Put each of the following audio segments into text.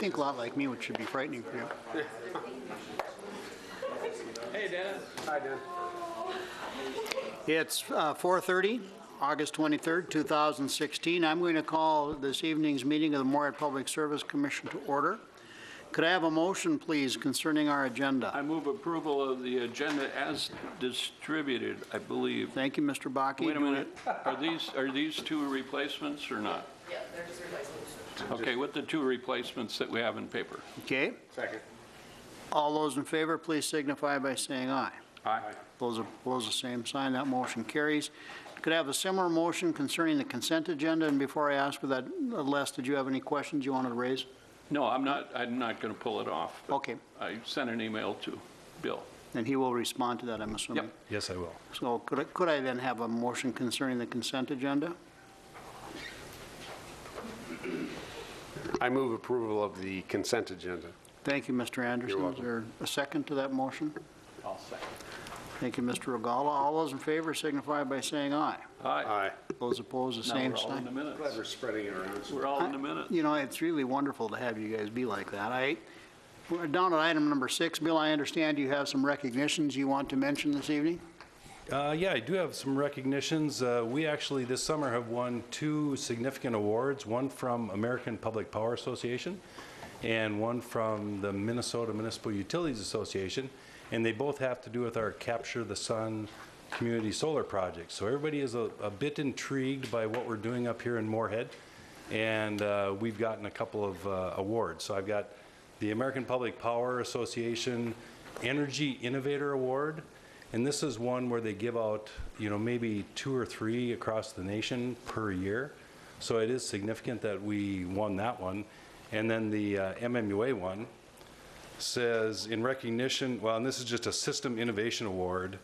think a lot like me, which should be frightening for you. Hey, Dennis. Hi, Dan. It's uh, 4:30, August 23rd, 2016. I'm going to call this evening's meeting of the Moorhead Public Service Commission to order. Could I have a motion, please, concerning our agenda? I move approval of the agenda as distributed, I believe. Thank you, Mr. Bakke. Wait a minute, are these, are these two replacements or not? Yeah, they're just replacements. Okay, with the two replacements that we have in paper. Okay, Second. all those in favor, please signify by saying aye. Aye. Those opposed, the same sign. That motion carries. Could I have a similar motion concerning the consent agenda? And before I ask for that, uh, Les, did you have any questions you wanted to raise? No, I'm not, I'm not going to pull it off. but Okay, I sent an email to Bill. and he will respond to that, I'm assuming. Yep. Yes, I will. So could I, could I then have a motion concerning the consent agenda? I move approval of the consent agenda. Thank you, Mr. Anderson. Is welcome. there a second to that motion? I'll second. Thank you, Mr. Regala. All those in favor signify by saying aye. Aye. Aye. Those opposed, the Now same we're all in the sign. Glad minutes. we're spreading it around. We're all in the minutes. You know, it's really wonderful to have you guys be like that. I, we're down at item number six. Bill, I understand you have some recognitions you want to mention this evening? Uh, Yeah, I do have some recognitions. Uh, We actually, this summer, have won two significant awards, one from American Public Power Association and one from the Minnesota Municipal Utilities Association, and they both have to do with our Capture the Sun community solar project. So everybody is a a bit intrigued by what we're doing up here in Moorhead, and uh, we've gotten a couple of uh, awards. So I've got the American Public Power Association Energy Innovator Award, and this is one where they give out, you know, maybe two or three across the nation per year. So it is significant that we won that one. And then the uh, MMUA one says, in recognition, well, and this is just a System Innovation Award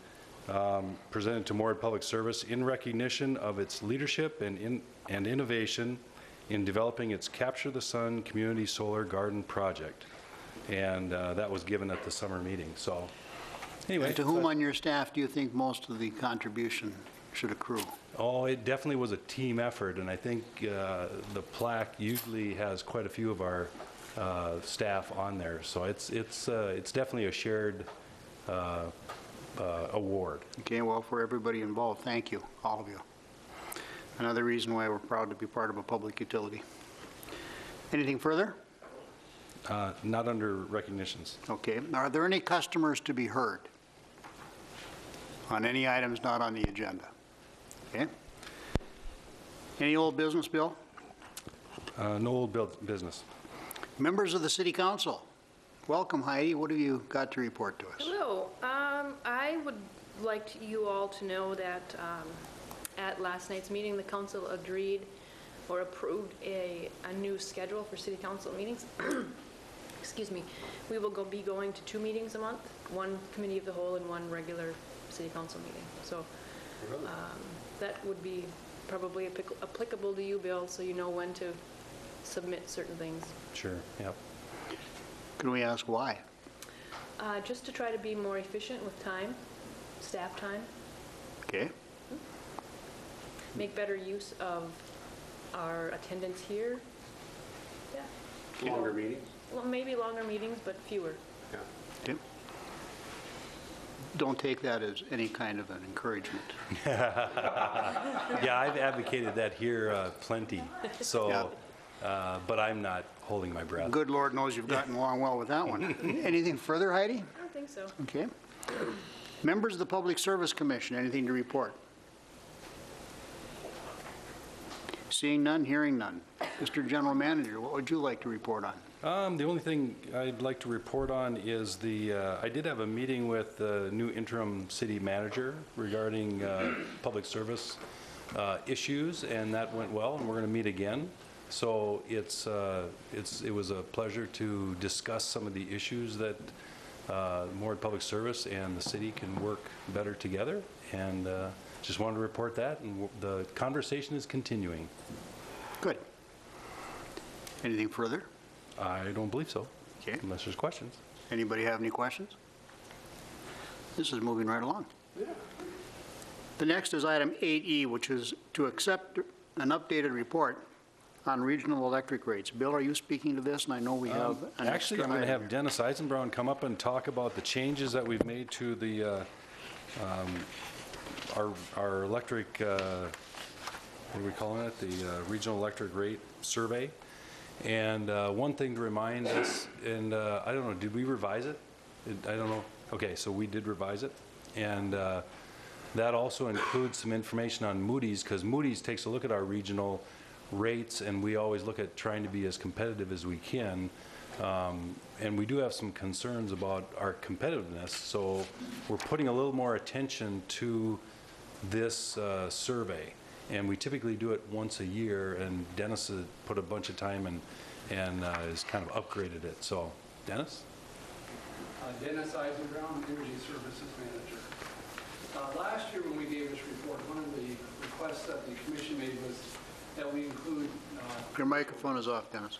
um, presented to Moorhead Public Service in recognition of its leadership and in- and innovation in developing its Capture the Sun Community Solar Garden Project. And uh, that was given at the summer meeting, so, anyway. And to whom on your staff do you think most of the contribution should accrue? Oh, it definitely was a team effort, and I think uh, the plaque usually has quite a few of our uh, staff on there. So it's, it's, uh, it's definitely a shared uh, uh, award. Okay, well, for everybody involved, thank you, all of you. Another reason why we're proud to be part of a public utility. Anything further? Uh, Not under recognitions. Okay, are there any customers to be heard on any items not on the agenda? Okay? Any old business, Bill? Uh, No old build- business. Members of the city council, welcome Heidi, what have you got to report to us? Hello, um, I would like to- you all to know that, um, at last night's meeting, the council agreed or approved a, a new schedule for city council meetings. Excuse me. We will go, be going to two meetings a month, one committee of the whole and one regular city council meeting. So, um, that would be probably applic- applicable to you, Bill, so you know when to submit certain things. Sure, yep. Can we ask why? Uh, just to try to be more efficient with time, staff time, Okay, make better use of our attendance here. Yeah, Longer meetings? well, maybe longer meetings, but fewer. Yeah. okay. Don't take that as any kind of an encouragement. Yeah, I've advocated that here uh, plenty, so, uh, but I'm not holding my breath. Good Lord knows you've gotten along well with that one. Anything further, Heidi? I don't think so. Okay. Members of the Public Service Commission, anything to report? Seeing none, hearing none. Mr. General Manager, what would you like to report on? Um, The only thing I'd like to report on is the, uh, I did have a meeting with the new interim city manager regarding uh, public service uh, issues, and that went well, and we're going to meet again. So it's, uh, it's, it was a pleasure to discuss some of the issues that uh, Moorhead Public Service and the city can work better together, and uh, just wanted to report that, and the conversation is continuing. Good. Anything further? I don't believe so, Okay. unless there's questions. Anybody have any questions? This is moving right along. Yeah. The next is item 8E, which is to accept an updated report on regional electric rates. Bill, are you speaking to this? And I know we have an Um, Actually, I'm going to have. Dennis Eisenbrown come up and talk about the changes that we've made to the, uh, um, our, our electric, uh, what are we calling it? The uh, Regional Electric Rate Survey. And uh, one thing to remind us, and uh, I don't know, did we revise it? It- I don't know. Okay, so we did revise it. And uh, that also includes some information on Moody's, because Moody's takes a look at our regional rates, and we always look at trying to be as competitive as we can. Um, And we do have some concerns about our competitiveness, so we're putting a little more attention to this uh, survey. And we typically do it once a year, and Dennis has put a bunch of time and, and uh, has kind of upgraded it. So, Dennis? Uh, Dennis Eisenbrown, Energy Services Manager. Uh, Last year, when we gave this report, one of the requests that the commission made was that we include uh, Your microphone is off, Dennis.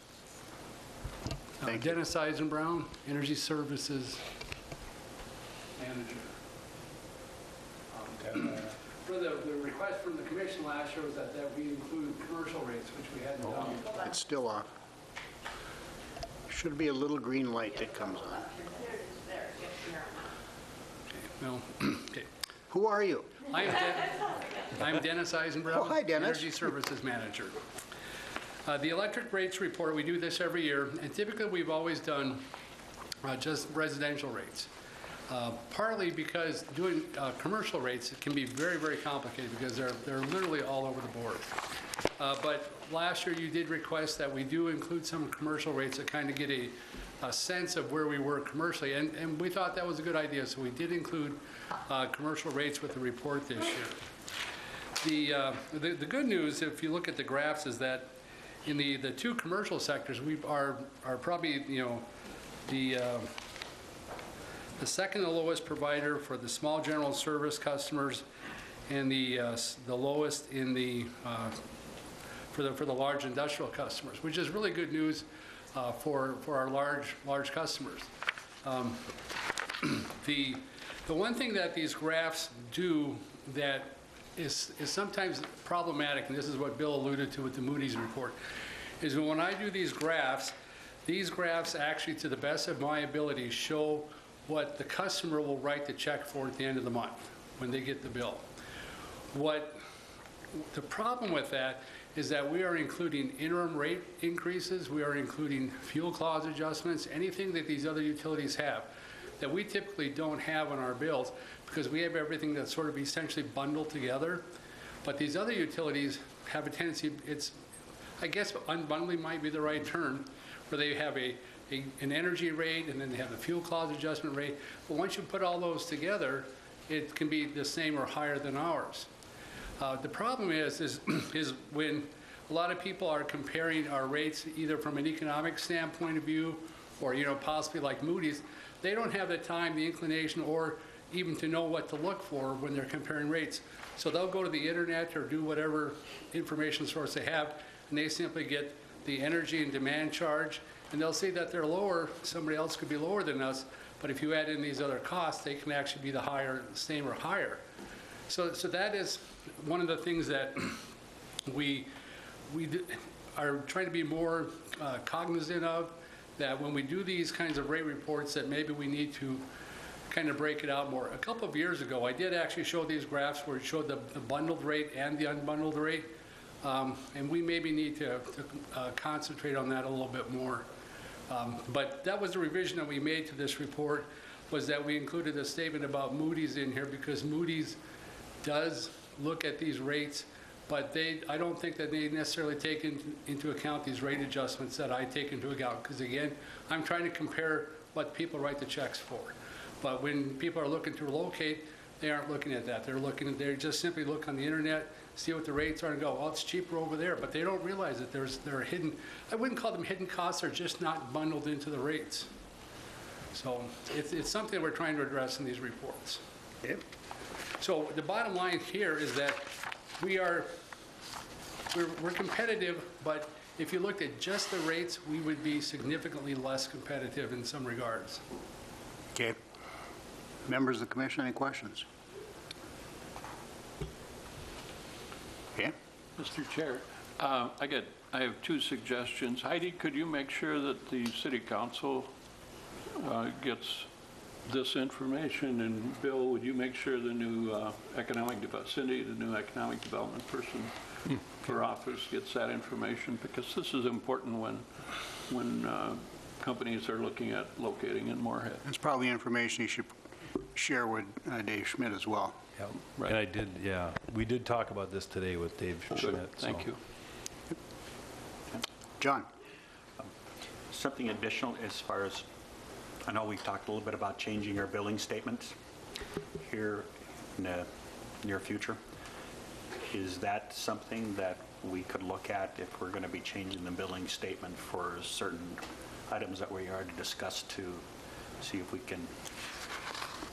uh, Thank you. Dennis Eisenbrown, Energy Services Manager. Um, For the, the request from the commission last year was that, that we include commercial rates, which we hadn't done. It's still off. Should be a little green light that comes on. No, okay. Who are you? I'm Den- I'm Dennis Eisenbrown. Oh, hi, Dennis. Energy Services Manager. Uh, The electric rates report, we do this every year, and typically, we've always done uh, just residential rates. Uh, Partly because doing uh, commercial rates can be very, very complicated, because they're, they're literally all over the board. Uh, But last year, you did request that we do include some commercial rates to kind of get a, a sense of where we were commercially, and, and we thought that was a good idea, so we did include uh, commercial rates with the report this year. The, uh, the, the good news, if you look at the graphs, is that in the, the two commercial sectors, we are, are probably, you know, the, the second to lowest provider for the small general service customers and the, uh, the lowest in the, uh, for the, for the large industrial customers, which is really good news uh, for, for our large, large customers. Um, The, the one thing that these graphs do that is, is sometimes problematic, and this is what Bill alluded to with the Moody's report, is when I do these graphs, these graphs actually, to the best of my ability, show what the customer will write the check for at the end of the month, when they get the bill. What the problem with that is that we are including interim rate increases, we are including fuel clause adjustments, anything that these other utilities have that we typically don't have on our bills because we have everything that's sort of essentially bundled together. But these other utilities have a tendency, it's, I guess unbundling might be the right term, where they have a, a- an energy rate and then they have a fuel clause adjustment rate. But once you put all those together, it can be the same or higher than ours. Uh, The problem is, is, is when a lot of people are comparing our rates either from an economic standpoint of view or, you know, possibly like Moody's, they don't have the time, the inclination, or even to know what to look for when they're comparing rates. So they'll go to the internet or do whatever information source they have, and they simply get the energy and demand charge, and they'll see that they're lower, somebody else could be lower than us, but if you add in these other costs, they can actually be the higher, same or higher. So, so that is one of the things that we, we are trying to be more uh, cognizant of, that when we do these kinds of rate reports, that maybe we need to kind of break it out more. A couple of years ago, I did actually show these graphs where it showed the the bundled rate and the unbundled rate, Um, and we maybe need to to, uh, concentrate on that a little bit more. Um, But that was the revision that we made to this report, was that we included a statement about Moody's in here, because Moody's does look at these rates, but they, I don't think that they necessarily take in- into account these rate adjustments that I take into account, because again, I'm trying to compare what people write the checks for. But when people are looking to relocate, they aren't looking at that. They're looking, they just simply look on the internet, see what the rates are, and go, well, it's cheaper over there. But they don't realize that there's, there are hidden, I wouldn't call them hidden costs, they're just not bundled into the rates. So it's, it's something we're trying to address in these reports. Okay. So the bottom line here is that we are, we're we're competitive, but if you looked at just the rates, we would be significantly less competitive in some regards. Okay. Members of the commission, any questions? Okay. Mr. Chair, Uh, I get, I have two suggestions. Heidi, could you make sure that the city council uh, gets this information? And Bill, would you make sure the new uh, economic, Cindy, the new economic development person for office gets that information? Because this is important when, when uh, companies are looking at locating in Moorhead. It's probably information you should share with uh, Dave Schmidt as well. Yep. Right. And I did, yeah, we did talk about this today with Dave Good, Schmidt. thank so- you. John? Something additional as far as, I know we've talked a little bit about changing our billing statements here in the near future. Is that something that we could look at if we're going to be changing the billing statement for certain items that we already discussed to see if we can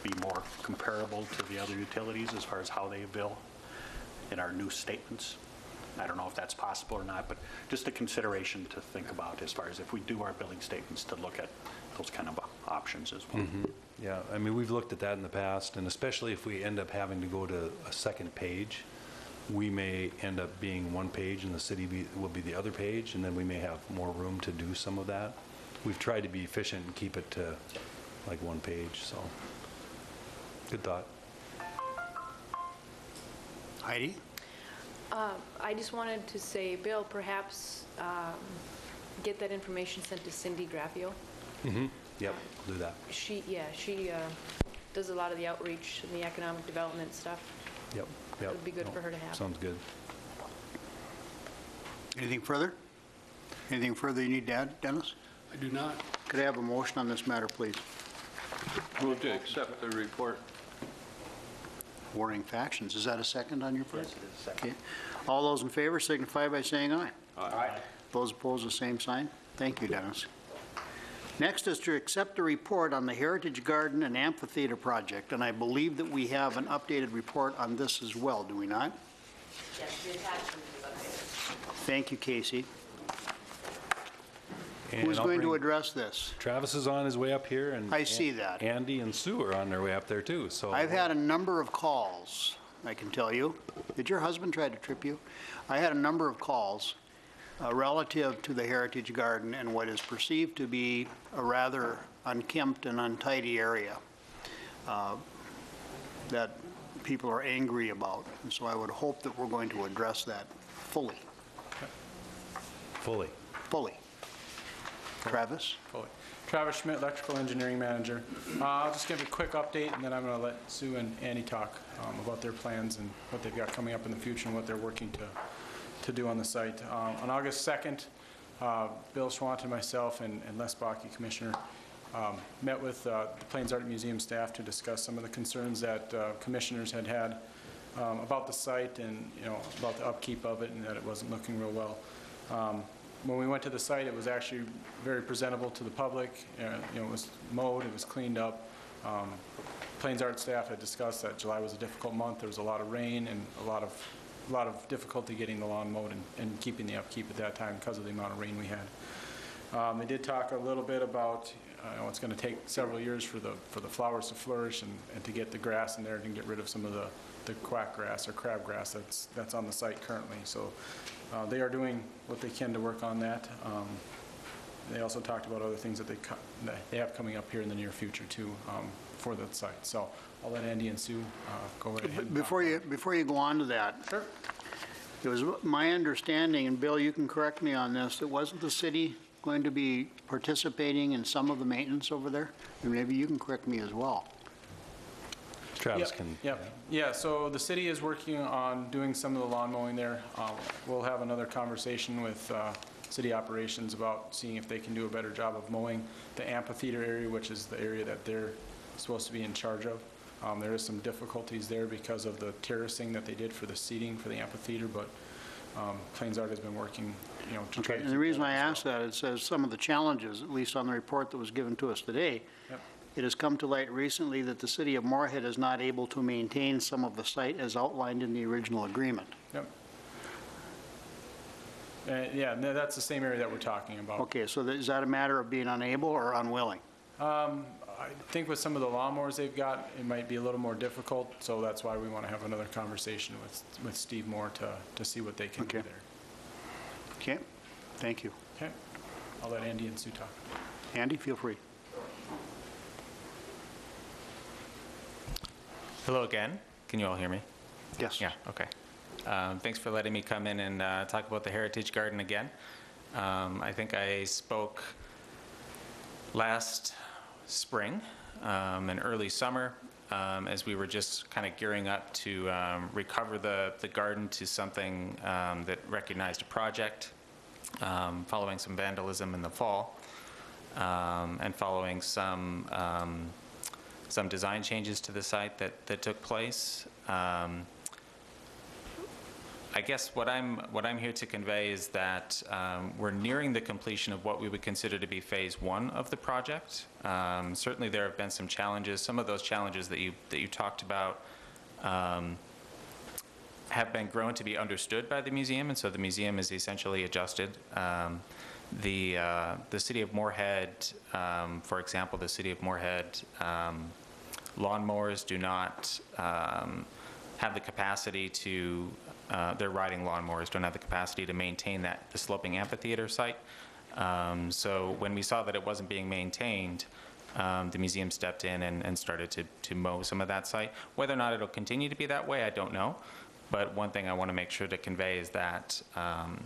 be more comparable to the other utilities as far as how they bill in our new statements? I don't know if that's possible or not, but just a consideration to think about as far as if we do our billing statements, to look at those kind of options as well. Mm-hmm. Yeah, I mean, we've looked at that in the past, and especially if we end up having to go to a second page, we may end up being one page and the city be- will be the other page, and then we may have more room to do some of that. We've tried to be efficient and keep it to like one page, so, good thought. Heidi? Uh, I just wanted to say, Bill, perhaps um, get that information sent to Cindy Graffeo. Yep, we'll do that. She, yeah, she uh, does a lot of the outreach and the economic development stuff. Yep, yep. It would be good for her to have. Sounds good. Anything further? Anything further you need to add, Dennis? I do not. Could I have a motion on this matter, please? Move to accept the report. Warring factions, is that a second on your part? Yes, it is second. Okay. All those in favor signify by saying aye. Aye. Those opposed, the same sign. Thank you, Dennis. Next is to accept a report on the Heritage Garden and Amphitheater project, and I believe that we have an updated report on this as well, do we not? Yes, the attachment is updated. Thank you, Casey. And Who's I'll going to bring- address this? Travis is on his way up here, and... I see that. Andy and Sue are on their way up there, too, so... I've had a number of calls, I can tell you. Did your husband try to trip you? I had a number of calls uh, relative to the Heritage Garden and what is perceived to be a rather unkempt and untidy area uh, that people are angry about. And so I would hope that we're going to address that fully, Fully. fully. Travis? Fully. Travis Schmidt, Electrical Engineering Manager. Uh, I'll just give a quick update, and then I'm going to let Sue and Annie talk um, about their plans and what they've got coming up in the future and what they're working to, to do on the site. Um, On August 2nd, uh, Bill Schwanten, myself, and and Les Bakke, Commissioner, um, met with uh, the Plains Art Museum staff to discuss some of the concerns that uh, commissioners had had um, about the site and, you know, about the upkeep of it and that it wasn't looking real well. Um, When we went to the site, it was actually very presentable to the public. Uh, You know, it was mowed, it was cleaned up. Um, Plains Art staff had discussed that July was a difficult month. There was a lot of rain and a lot of, a lot of difficulty getting the lawn mowed and and keeping the upkeep at that time because of the amount of rain we had. Um, They did talk a little bit about, uh, you know, it's going to take several years for the, for the flowers to flourish and, and to get the grass in there and get rid of some of the, the quack grass or crabgrass that's, that's on the site currently. So uh, they are doing what they can to work on that. Um, They also talked about other things that they, that they have coming up here in the near future too um, for that site. So I'll let Andy and Sue uh, go right ahead. Before you, before you go on to that. Sure. It was my understanding, and Bill, you can correct me on this, that wasn't the city going to be participating in some of the maintenance over there? And maybe you can correct me as well. Travis Yep, can... Yep, yeah, so the city is working on doing some of the lawn mowing there. Um, We'll have another conversation with uh, city operations about seeing if they can do a better job of mowing the amphitheater area, which is the area that they're supposed to be in charge of. Um, There is some difficulties there because of the terracing that they did for the seating for the amphitheater, but um, Plains Art has been working, you know, to try Okay, to and the keep reason that I as well. ask that, it says some of the challenges, at least on the report that was given to us today, Yep. It has come to light recently that the city of Moorhead is not able to maintain some of the site as outlined in the original agreement. Yep. Uh, Yeah, no, that's the same area that we're talking about. Okay, so is that a matter of being unable or unwilling? I think with some of the lawnmowers they've got, it might be a little more difficult, so that's why we want to have another conversation with, with Steve Moore to, to see what they can do Okay. there. Okay, thank you. Okay. I'll let Andy and Sue talk. Andy, feel free. Hello again. Can you all hear me? Yes. Yeah, okay. Um, Thanks for letting me come in and uh, talk about the Heritage Garden again. Um, I think I spoke last spring um, and early summer um, as we were just kind of gearing up to um, recover the, the garden to something um, that recognized a project um, following some vandalism in the fall um, and following some um, some design changes to the site that, that took place. Um, I guess what I'm, what I'm here to convey is that um, we're nearing the completion of what we would consider to be phase one of the project. Um, Certainly, there have been some challenges. Some of those challenges that you, that you talked about um, have been grown to be understood by the museum, and so the museum is essentially adjusted. Um, The, uh, the city of Moorhead, um, for example, the city of Moorhead um, lawnmowers do not um, have the capacity to, uh, their riding lawnmowers don't have the capacity to maintain that, the sloping amphitheater site. Um, So when we saw that it wasn't being maintained, um, the museum stepped in and, and started to, to mow some of that site. Whether or not it'll continue to be that way, I don't know. But one thing I want to make sure to convey is that um,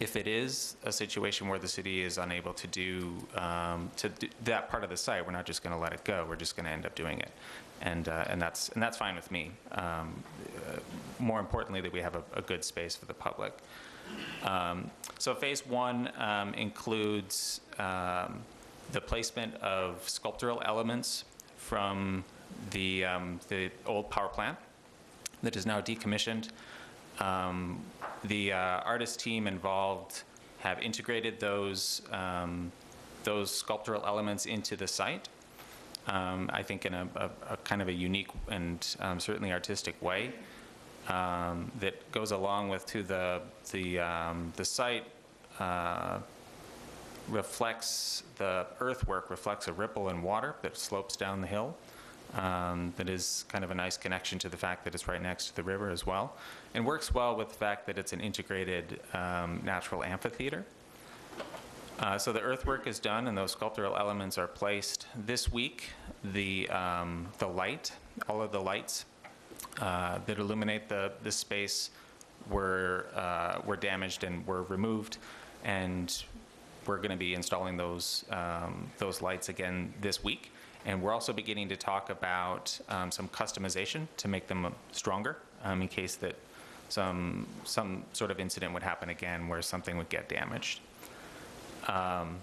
if it is a situation where the city is unable to do, um, to that part of the site, we're not just going to let it go, we're just going to end up doing it. And, uh, and that's, and that's fine with me. Um, uh, More importantly, that we have a, a good space for the public. Um, So phase one um, includes um, the placement of sculptural elements from the, um, the old power plant that is now decommissioned. Um, The uh, artist team involved have integrated those, um, those sculptural elements into the site, um, I think in a, a- a kind of a unique and um, certainly artistic way um, that goes along with to the, the, um, the site uh, reflects, the earthwork reflects a ripple in water that slopes down the hill. Um, That is kind of a nice connection to the fact that it's right next to the river as well. And works well with the fact that it's an integrated um, natural amphitheater. Uh, So the earthwork is done and those sculptural elements are placed. This week, the, um, the light, all of the lights uh, that illuminate the, the space were, uh, were damaged and were removed. And we're going to be installing those, um, those lights again this week. And we're also beginning to talk about um, some customization to make them stronger um, in case that some, some sort of incident would happen again where something would get damaged. Um,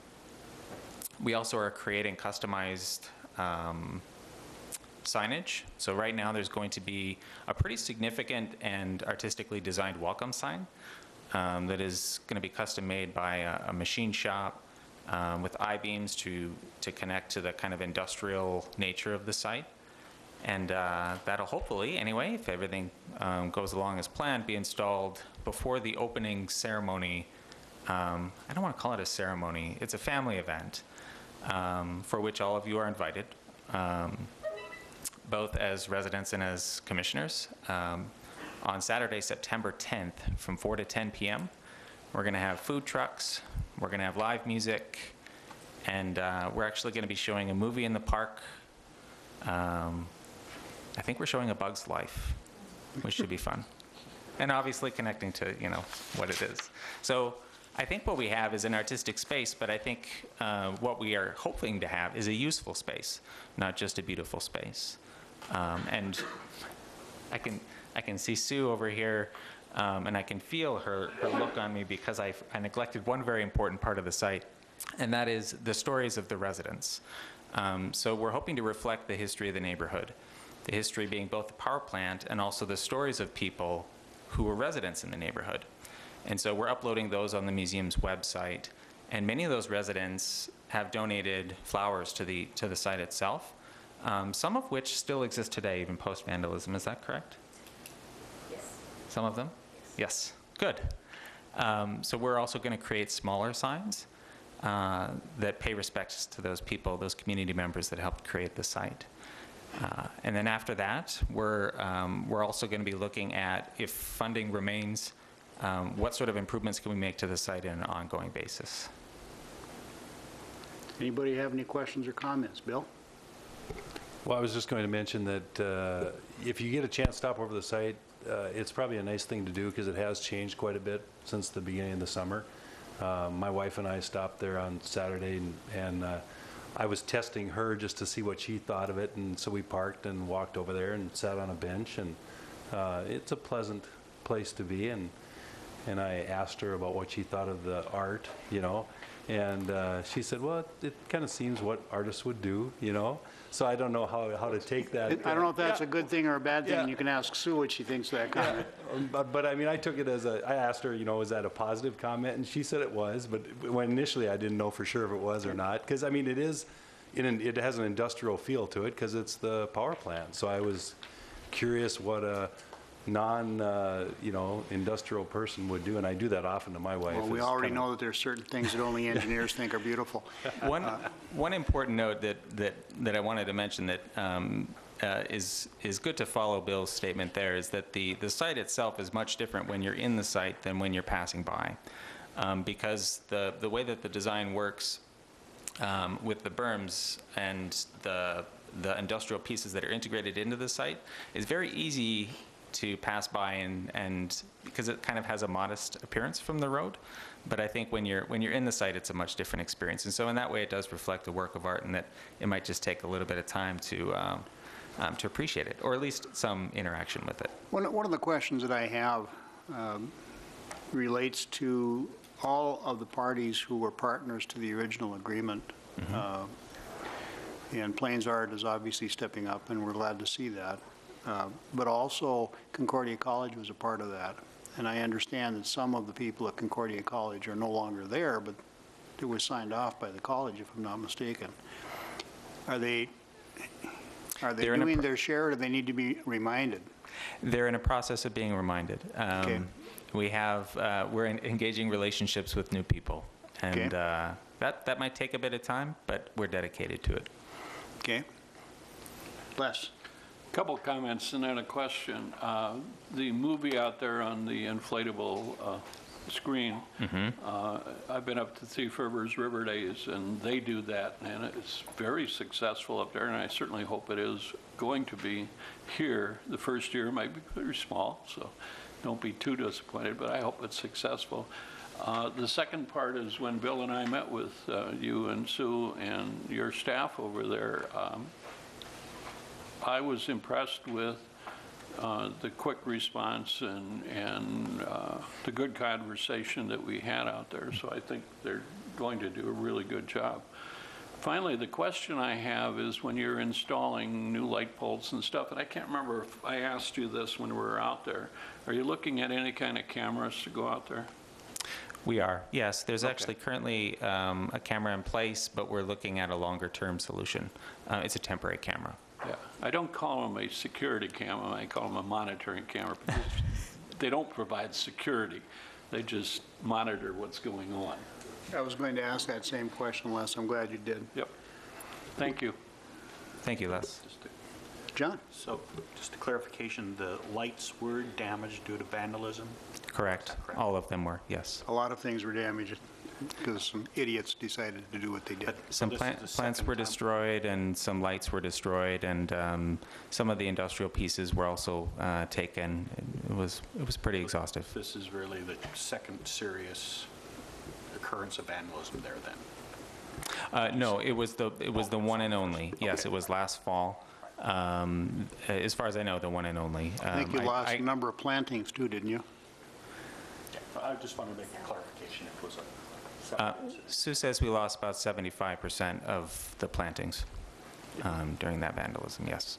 We also are creating customized um, signage. So right now, there's going to be a pretty significant and artistically designed welcome sign um, that is going to be custom-made by a a machine shop um, with I-beams to, to connect to the kind of industrial nature of the site. And uh, that'll hopefully, anyway, if everything um, goes along as planned, be installed before the opening ceremony. Um, I don't want to call it a ceremony, it's a family event um, for which all of you are invited, um, both as residents and as commissioners. Um, On Saturday, September 10th, from 4 to 10 p.m., we're going to have food trucks, we're going to have live music, and uh, we're actually going to be showing a movie in the park. Um, I think we're showing A Bug's Life, which should be fun. And obviously connecting to, you know, what it is. So I think what we have is an artistic space, but I think uh, what we are hoping to have is a useful space, not just a beautiful space. Um, And I can, I can see Sue over here, um, and I can feel her, her look on me because I, I neglected one very important part of the site, and that is the stories of the residents. Um, so we're hoping to reflect the history of the neighborhood, the history being both the power plant and also the stories of people who were residents in the neighborhood. And so we're uploading those on the museum's website, and many of those residents have donated flowers to the, to the site itself, um, some of which still exist today, even post-vandalism. Is that correct? Yes. Some of them? Yes, good. Um, So we're also going to create smaller signs uh, that pay respects to those people, those community members that helped create the site. Uh, And then after that, we're, um, we're also going to be looking at if funding remains um, what sort of improvements can we make to the site on an ongoing basis. Anybody have any questions or comments? Bill? Well, I was just going to mention that uh, if you get a chance to stop over the site, uh, it's probably a nice thing to do because it has changed quite a bit since the beginning of the summer. Uh, My wife and I stopped there on Saturday, and- and uh, I was testing her just to see what she thought of it, and so we parked and walked over there and sat on a bench, and uh, it's a pleasant place to be, and and I asked her about what she thought of the art, you know, and uh, she said, well, it kind of seems what artists would do, you know? So I don't know how, how to take that. I don't know if that's a good thing or a bad Yeah. thing. You can ask Sue what she thinks of that comment. Um, But, but I mean, I took it as a, I asked her, you know, is that a positive comment? And she said it was, but when initially I didn't know for sure if it was or not. Because I mean, it is, in an- it has an industrial feel to it because it's the power plant. So I was curious what a non, uh, you know, industrial person would do. And I do that often to my wife. Well, we is already kinda- know that there are certain things that only engineers think are beautiful. One, one important note that, that, that I wanted to mention that um, uh, is, is good to follow Bill's statement there is that the, the site itself is much different when you're in the site than when you're passing by. Um, Because the, the way that the design works um, with the berms and the, the industrial pieces that are integrated into the site is very easy to pass by and, and because it kind of has a modest appearance from the road. But I think when you're, when you're in the site, it's a much different experience. And so in that way, it does reflect a work of art and that it might just take a little bit of time to, um, um, to appreciate it, or at least some interaction with it. One, one of the questions that I have um, relates to all of the parties who were partners to the original agreement. Uh, And Plains Art is obviously stepping up, and we're glad to see that. Uh, But also Concordia College was a part of that. And I understand that some of the people at Concordia College are no longer there, but it was signed off by the college, if I'm not mistaken. Are they, are they They're in a doing pro- their share, or do they need to be reminded? They're in a process of being reminded. Um, Okay. We have, uh, we're in- engaging relationships with new people. And Okay. uh, that, that might take a bit of time, but we're dedicated to it. Okay? Les? Couple comments and then a question. Uh, The movie out there on the inflatable uh, screen, uh, I've been up to Thief River's River Days, and they do that, and it's very successful up there, and I certainly hope it is going to be here. The first year might be very small, so don't be too disappointed, but I hope it's successful. Uh, The second part is when Bill and I met with uh, you and Sue and your staff over there, um, I was impressed with uh, the quick response and, and uh, the good conversation that we had out there, so I think they're going to do a really good job. Finally, the question I have is when you're installing new light poles and stuff, and I can't remember if I asked you this when we were out there, are you looking at any kind of cameras to go out there? We are, yes. There's Okay. actually currently um, a camera in place, but we're looking at a longer-term solution. Uh, It's a temporary camera. Yeah, I don't call them a security camera, I call them a monitoring camera. because They don't provide security, they just monitor what's going on. I was going to ask that same question, Les. I'm glad you did. Yep. Thank you. Thank you, Les. John? So just a clarification, the lights were damaged due to vandalism? Correct. Correct. All of them were, yes. A lot of things were damaged because some idiots decided to do what they did. But Some this plant- is the plants second were time- destroyed, and some lights were destroyed, and um, some of the industrial pieces were also uh, taken. It was, it was pretty exhaustive. This is really the second serious occurrence of vandalism there then? Uh, No, it was the, it was the one and only. Yes, it was last fall. Um, As far as I know, the one and only. I think you Um, lost I- a number of plantings too, didn't you? I just wanted to make a clarification if it was a Uh. Sue says we lost about 75% of the plantings um, during that vandalism, yes.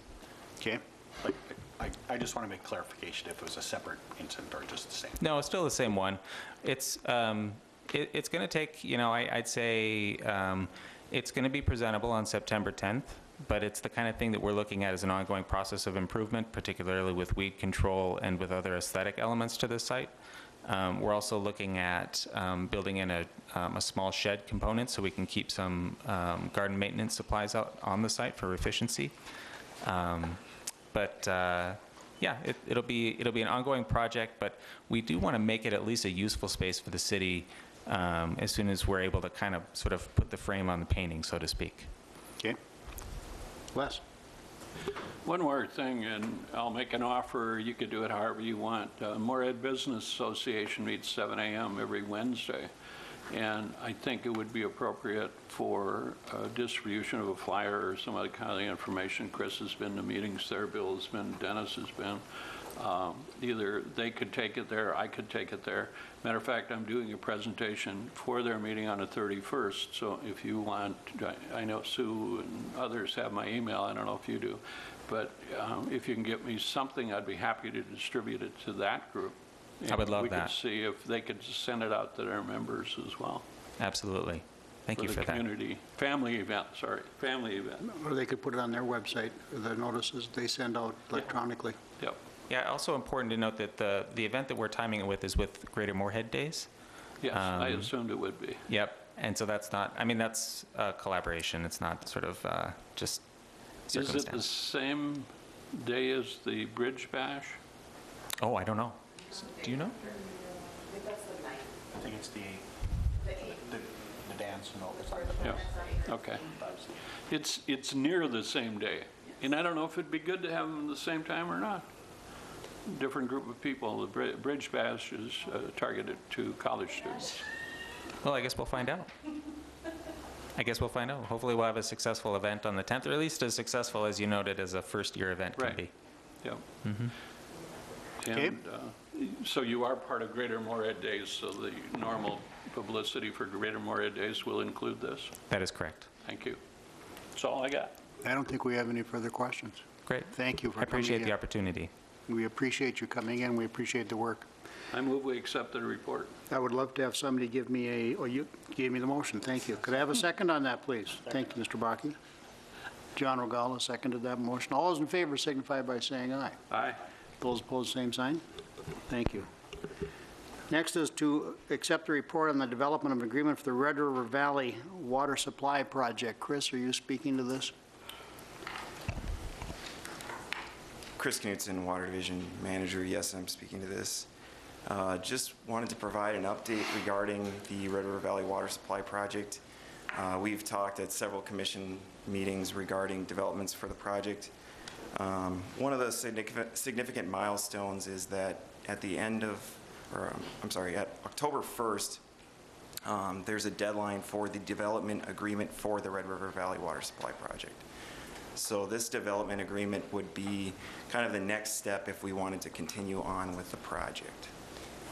Okay? Like, I I just want to make clarification if it was a separate incident or just the same. No, it's still the same one. It's, um, it- it's going to take, you know, I- I'd say, um, it's going to be presentable on September 10th, but it's the kind of thing that we're looking at as an ongoing process of improvement, particularly with weed control and with other aesthetic elements to this site. Um, We're also looking at um, building in a, um, a small shed component so we can keep some um, garden maintenance supplies out on the site for efficiency. Um, But, uh, Yeah, it- it'll be, it'll be an ongoing project, but we do want to make it at least a useful space for the city um, as soon as we're able to kind of sort of put the frame on the painting, so to speak. Okay. Les? One more thing, and I'll make an offer, you could do it however you want. Uh, Moorhead Business Association meets 7 AM every Wednesday, and I think it would be appropriate for uh, distribution of a flyer or some other kind of information. Chris has been to meetings there, Bill has been, Dennis has been. Um, Either they could take it there, I could take it there. Matter of fact, I'm doing a presentation for their meeting on the 31st, so if you want, I- I know Sue and others have my email, I don't know if you do, but um, if you can get me something, I'd be happy to distribute it to that group. I would love We that. could see if they could send it out to their members as well. Absolutely. Thank you for the that. community, family event, sorry, family event. Or they could put it on their website, the notices they send out electronically. Yep. Yeah, also important to note that the, the event that we're timing it with is with Greater Moorhead Days. Yes, I Um, assumed it would be. Yep, and so that's not, I mean, that's a collaboration, it's not sort of uh, just Is it the circumstance. same day as the Bridge Bash? Oh, I don't know. Do you know? That's the ninth, I think it's the, the the the dance, no, it's Yeah, okay. It's, it's near the same day, and I don't know if it'd be good to have them at the same time or not. Different group of people. The Bri- Bridge Bash is uh, targeted to college students. Well, I guess we'll find out. I guess we'll find out. Hopefully, we'll have a successful event on the 10th, or at least as successful as you noted as a first-year event can Right. be. Yep. Okay. And uh, so you are part of Greater Moorhead Days, so the normal publicity for Greater Moorhead Days will include this? That is correct. Thank you. That's all I got. I don't think we have any further questions. Great. Thank you for I coming appreciate the in. opportunity. We appreciate you coming in, we appreciate the work. I move we accept the report. I would love to have somebody give me a, oh, you gave me the motion, thank you. Could I have a second on that, please? Thank you, Mr. Bakke. John Regala seconded that motion. All those in favor signify by saying aye. Aye. Those opposed, same sign. Thank you. Next is to accept the report on the development of an agreement for the Red River Valley Water Supply Project. Chris, are you speaking to this? Chris Knutson, Water Division Manager. Yes, I'm speaking to this. Uh, Just wanted to provide an update regarding the Red River Valley Water Supply Project. Uh, We've talked at several commission meetings regarding developments for the project. Um, One of the significant milestones is that at the end of, or um, I'm sorry, at October 1st, um, there's a deadline for the development agreement for the Red River Valley Water Supply Project. So this development agreement would be kind of the next step if we wanted to continue on with the project.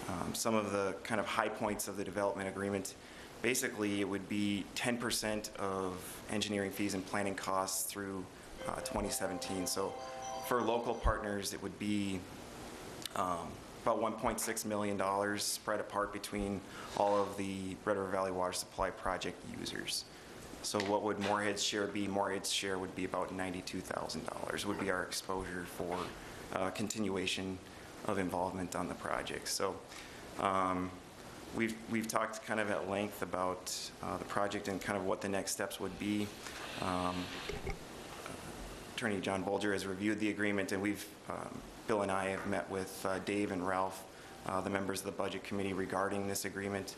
Um, Some of the kind of high points of the development agreement, basically, it would be 10% of engineering fees and planning costs through uh, 2017. So for local partners, it would be um, about $1.6 million spread apart between all of the Red River Valley Water Supply Project users. So what would Moorhead's share be? Moorhead's share would be about $92,000 would be our exposure for uh, continuation of involvement on the project. So um, we've, we've talked kind of at length about uh, the project and kind of what the next steps would be. Um, Attorney John Bolger has reviewed the agreement, and we've, um, Bill and I have met with uh, Dave and Ralph, uh, the members of the Budget Committee regarding this agreement.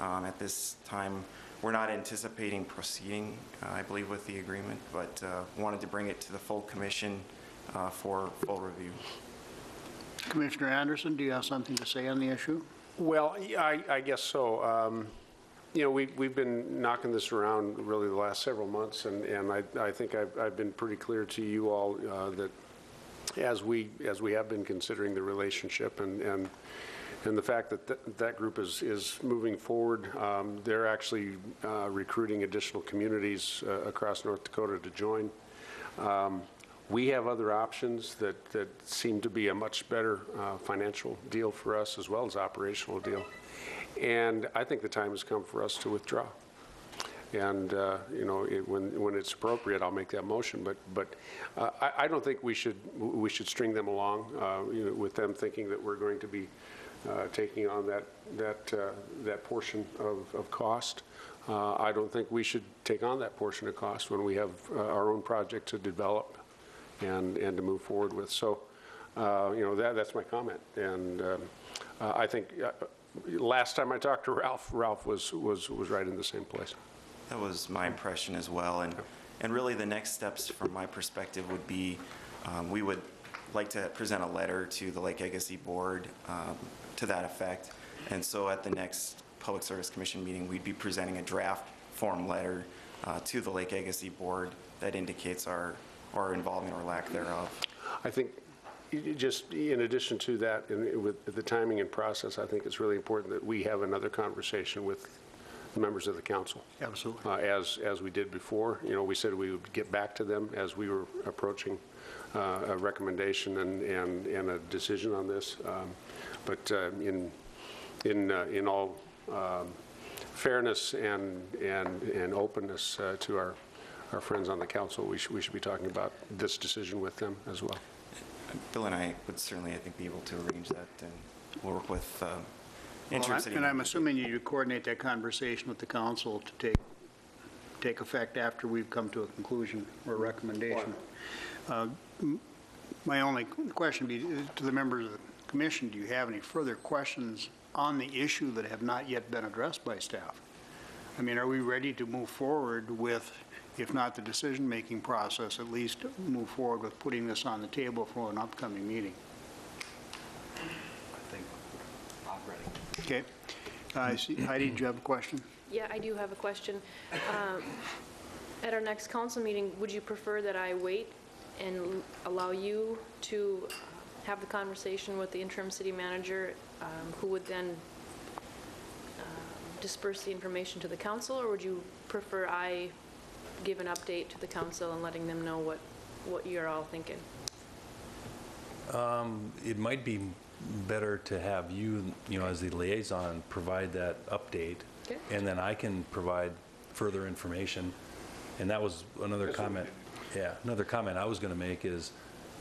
Um, At this time, we're not anticipating proceeding, uh, I believe, with the agreement, but uh, wanted to bring it to the full commission uh, for full review. Commissioner Anderson, do you have something to say on the issue? Well, I, I guess so. Um, You know, we, we've been knocking this around really the last several months, and, and I, I think I've, I've been pretty clear to you all uh, that as we, as we have been considering the relationship and, and, and the fact that th- that group is, is moving forward, um, they're actually uh, recruiting additional communities uh, across North Dakota to join. Um, We have other options that, that seem to be a much better uh, financial deal for us as well as operational deal. And I think the time has come for us to withdraw. And, uh, you know, it- when, when it's appropriate, I'll make that motion. But, but uh, I, I don't think we should, we should string them along, uh, you know, with them thinking that we're going to be taking on that, that, uh, that portion of, of cost. Uh, I don't think we should take on that portion of cost when we have uh, our own project to develop and, and to move forward with. So uh, you know, that, that's my comment. And um, uh, I think, uh, last time I talked to Ralph, Ralph was, was, was right in the same place. That was my impression as well. And, and really, the next steps from my perspective would be, um, we would like to present a letter to the Lake Agassiz Board um, to that effect. And so at the next Public Service Commission meeting, we'd be presenting a draft form letter uh, to the Lake Agassiz Board that indicates our, our involvement or lack thereof. I think, y- y- just in addition to that, and with the timing and process, I think it's really important that we have another conversation with the members of the council. Absolutely. Uh, As, as we did before, you know, we said we would get back to them as we were approaching uh, a recommendation and, and, and a decision on this. Um, But uh, in, in, uh, in all um, fairness and, and, and openness uh, to our, our friends on the council, we should, we should be talking about this decision with them as well. Bill and I would certainly, I think, be able to arrange that and we'll work with uh, Well, I'm- And I'm assuming you coordinate that conversation with the council to take, take effect after we've come to a conclusion or recommendation. Uh, m- My only question be uh, to the members of the commission, do you have any further questions on the issue that have not yet been addressed by staff? I mean, are we ready to move forward with, if not the decision-making process, at least move forward with putting this on the table for an upcoming meeting? I think I'm ready. Okay. Uh, I see- Heidi, do you have a question? Yeah, I do have a question. Um, At our next council meeting, would you prefer that I wait and allow you to have the conversation with the interim city manager, um, who would then um, disperse the information to the council, or would you prefer I give an update to the council and letting them know what, what you're all thinking? It might be better to have you, you know, as the liaison, provide that update. Okay. And then I can provide further information. And that was another comment, yeah, another comment I was going to make is,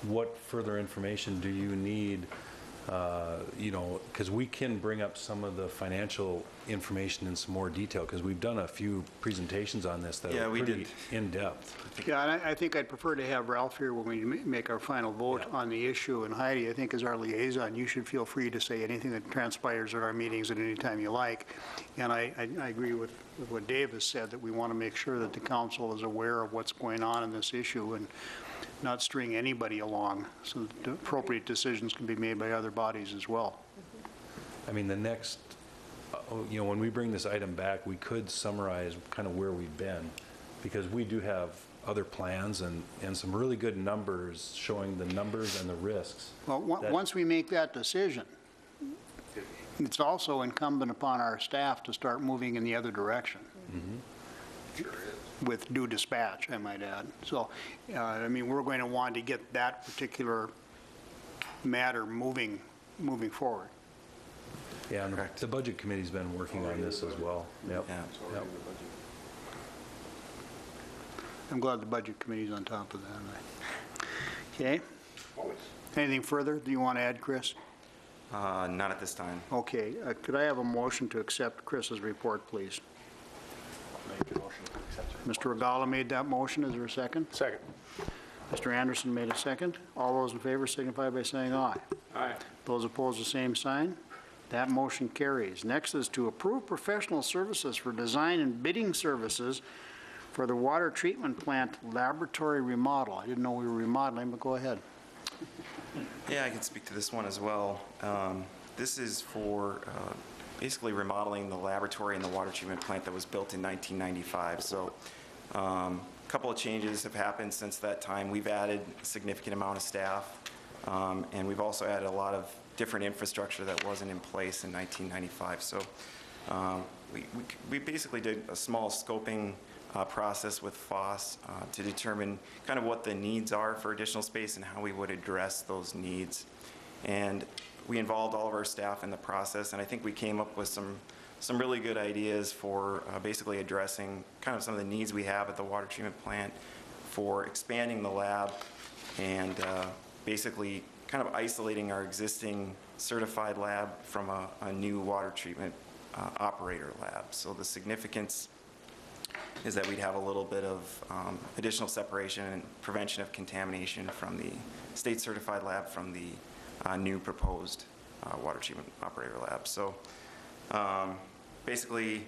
what further information do you need? Uh, You know, because we can bring up some of the financial information in some more detail, because we've done a few presentations on this that Yeah, are we pretty did. in-depth. Yeah, and I, I think I'd prefer to have Ralph here when we ma- make our final vote on the issue. And Heidi, I think as our liaison, you should feel free to say anything that transpires at our meetings at any time you like. And I, I I agree with, with what Dave has said, that we want to make sure that the council is aware of what's going on in this issue and not string anybody along, so that the appropriate decisions can be made by other bodies as well. I mean, the next, uh, you know, when we bring this item back, we could summarize kind of where we've been, because we do have other plans and, and some really good numbers showing the numbers and the risks. Well, on- That- once we make that decision, it's also incumbent upon our staff to start moving in the other direction. With due dispatch, I might add. So, uh, I mean, we're going to want to get that particular matter moving, moving forward. Yeah, and Correct. the Budget Committee's been working on this as well. Yep. Yeah. Yep. I'm glad the Budget Committee's on top of that. Okay? Anything further do you want to add, Chris? Uh, Not at this time. Okay, uh, could I have a motion to accept Chris's report, please? Make a motion to accept it. Mr. Regala made that motion, is there a second? Second. Mr. Anderson made a second. All those in favor signify by saying aye. Aye. Those opposed, the same sign. That motion carries. Next is to approve professional services for design and bidding services for the water treatment plant laboratory remodel. I didn't know we were remodeling, but go ahead. Yeah, I can speak to this one as well. Um, This is for uh, basically remodeling the laboratory and the water treatment plant that was built in 1995. So um, a couple of changes have happened since that time. We've added a significant amount of staff, um, and we've also added a lot of different infrastructure that wasn't in place in 1995. So um, we we we basically did a small scoping uh, process with FOSS uh, to determine kind of what the needs are for additional space and how we would address those needs. And we involved all of our staff in the process, and I think we came up with some, some really good ideas for uh, basically addressing kind of some of the needs we have at the water treatment plant for expanding the lab and uh, basically kind of isolating our existing certified lab from a, a new water treatment uh, operator lab. So the significance is that we'd have a little bit of um, additional separation and prevention of contamination from the state certified lab from the uh, new proposed uh, water treatment operator lab. So um, basically,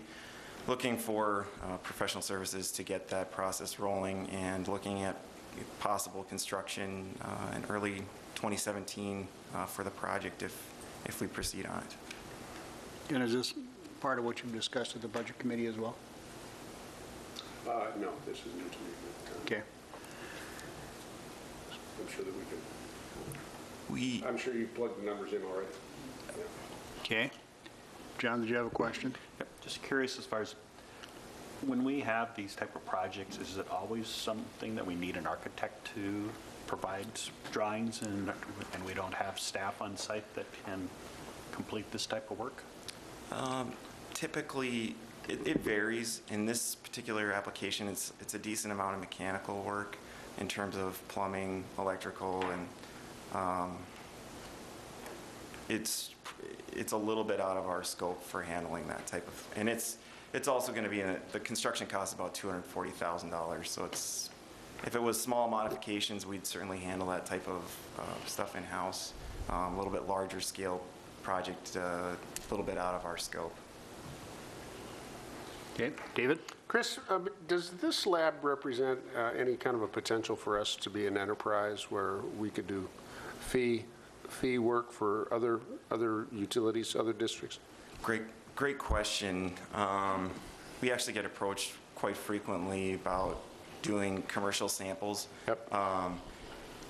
looking for uh, professional services to get that process rolling and looking at possible construction uh, in early 2017 uh, for the project if, if we proceed on it. And is this part of what you've discussed at the Budget Committee as well? Uh, No, this is new to me, Okay. I'm sure that we can, We, I'm sure you plugged the numbers in already. Okay. John, did you have a question? Yep, Just curious as far as, when we have these type of projects, is it always something that we need an architect to provide drawings and, and we don't have staff on site that can complete this type of work? Um, Typically, it it varies. In this particular application, it's, it's a decent amount of mechanical work in terms of plumbing, electrical, and um, it's, it's a little bit out of our scope for handling that type of, and it's, it's also going to be, in a- the construction cost is about $240,000, so it's, if it was small modifications, we'd certainly handle that type of uh, stuff in-house. Um, A little bit larger scale project, uh, a little bit out of our scope. Okay. David? Chris, uh, does this lab represent uh, any kind of a potential for us to be an enterprise where we could do fee, fee work for other, other utilities, other districts? Great, great question. Um, We actually get approached quite frequently about doing commercial samples. Yep. Um,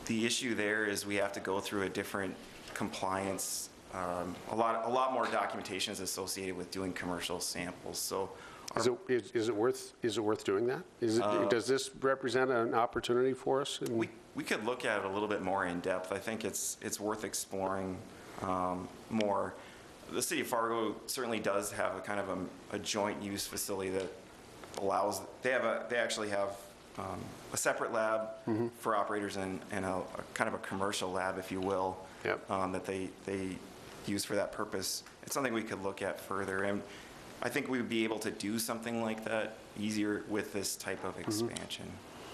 The issue there is we have to go through a different compliance, um, a lot, a lot more documentation is associated with doing commercial samples, so. Is it, is is it worth, is it worth doing that? Is it, does this represent an opportunity for us? We, we could look at it a little bit more in depth. I think it's, it's worth exploring um, more. The city of Fargo certainly does have a kind of a, a joint use facility that allows, they have a, they actually have um, a separate lab for operators and, and a, a kind of a commercial lab, if you will. Yep. um, That they, they use for that purpose. It's something we could look at further. And I think we would be able to do something like that easier with this type of expansion.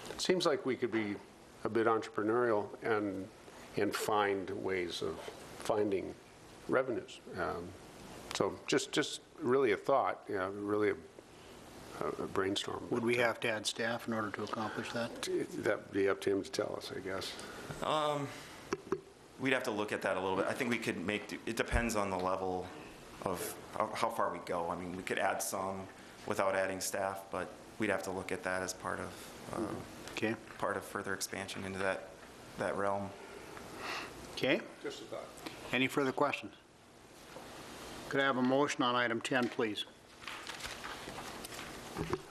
It Seems like we could be a bit entrepreneurial and, and find ways of finding revenues. Um, So just, just really a thought, yeah, really a a brainstorm. Would we have to add staff in order to accomplish that? That'd be up to him to tell us, I guess. We'd have to look at that a little bit. I think we could make, do- it depends on the level of how how far we go. I mean, we could add some without adding staff, but we'd have to look at that as part of, uh, Okay. part of further expansion into that, that realm. Okay. Just a thought. Any further questions? Could I have a motion on item 10, please?